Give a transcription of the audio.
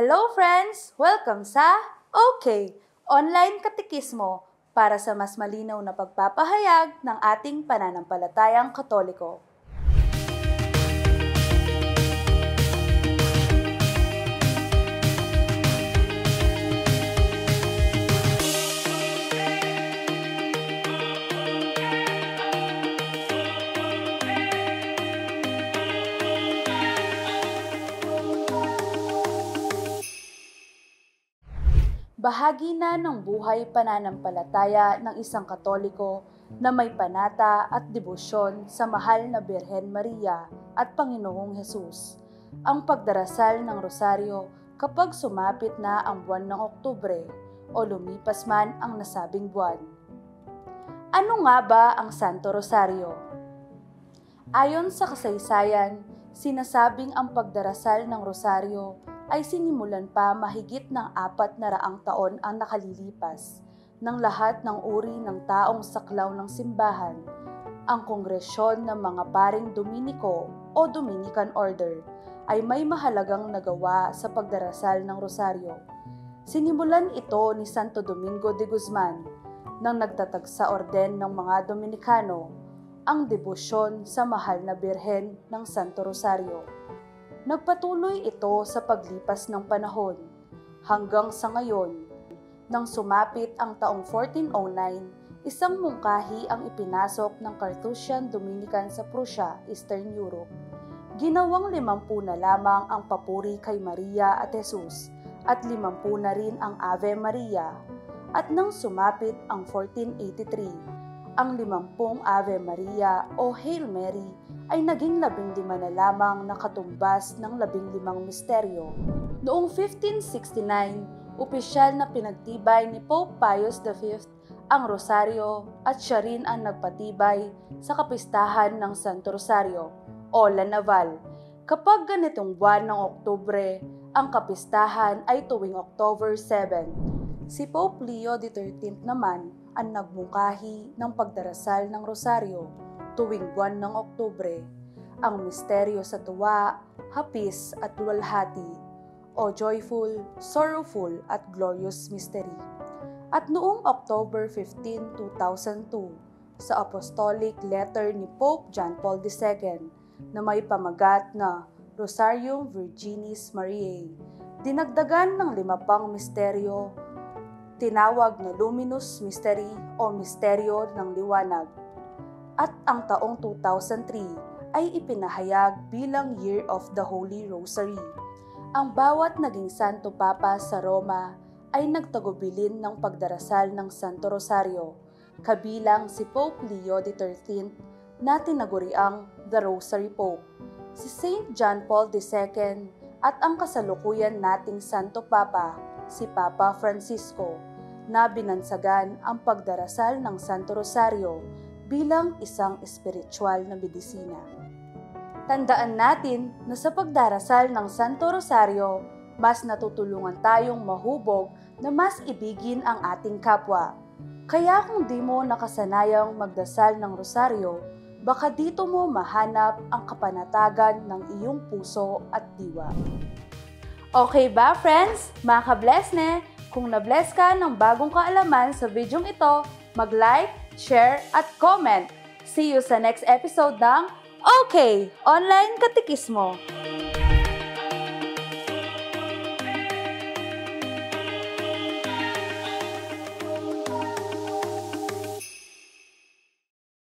Hello friends! Welcome sa OK! Online Katikismo para sa mas malinaw na pagpapahayag ng ating pananampalatayang katoliko. Bahagi na ng buhay pananampalataya ng isang katoliko na may panata at debosyon sa mahal na Birhen Maria at Panginoong Hesus. Ang pagdarasal ng rosaryo kapag sumapit na ang buwan ng Oktubre o lumipas man ang nasabing buwan. Ano nga ba ang Santo Rosario? Ayon sa kasaysayan, sinasabing ang pagdarasal ng rosaryo ay sinimulan pa mahigit ng apat na raang taon ang nakalilipas ng lahat ng uri ng taong saklaw ng simbahan, ang kongresyon ng mga paring Dominiko o Dominican Order ay may mahalagang nagawa sa pagdarasal ng rosaryo. Sinimulan ito ni Santo Domingo de Guzman nang nagtatag sa orden ng mga Dominikano ang debosyon sa mahal na Birhen ng Santo Rosario. Nagpatuloy ito sa paglipas ng panahon hanggang sa ngayon. Nang sumapit ang taong 1409, isang mungkahi ang ipinasok ng Carthusian Dominican sa Prussia, Eastern Europe. Ginawang limampu na lamang ang papuri kay Maria at Jesus at limampu na rin ang Ave Maria. At nang sumapit ang 1483, ang limampung Ave Maria o Hail Mary ay naging labing na lamang na katumbas ng labing limang misteryo. Noong 1569, opisyal na pinagtibay ni Pope Pius V ang rosaryo at siya rin ang nagpatibay sa kapistahan ng Santo Rosario o La Naval. Kapag ganitong buwan ng Oktubre, ang kapistahan ay tuwing October 7. Si Pope Leo XIII naman ang nagmungkahi ng pagdarasal ng rosaryo tuwing buwan ng Oktubre, ang misteryo sa tuwa, hapis at luwalhati, o joyful, sorrowful at glorious mystery. At noong October 15, 2002, sa apostolic letter ni Pope John Paul II na may pamagat na Rosarium Virginis Mariae, dinagdagan ng lima pang misteryo, tinawag na Luminous Mystery o Misteryo ng Liwanag at ang taong 2003 ay ipinahayag bilang Year of the Holy Rosary. Ang bawat naging Santo Papa sa Roma ay nagtagubilin ng pagdarasal ng Santo Rosario, kabilang si Pope Leo XIII na tinaguriang The Rosary Pope, si Saint John Paul II at ang kasalukuyan nating Santo Papa, si Papa Francisco, na binansagan ang pagdarasal ng Santo Rosario bilang isang espiritual na medisina. Tandaan natin na sa pagdarasal ng Santo Rosario, mas natutulungan tayong mahubog na mas ibigin ang ating kapwa. Kaya kung di mo nakasanayang magdasal ng rosaryo, baka dito mo mahanap ang kapanatagan ng iyong puso at diwa. Okay ba friends? Maka-bless ne! Kung na-bless ka ng bagong kaalaman sa videong ito, mag-like, share, at comment. See you sa next episode ng OK! Online Katikismo!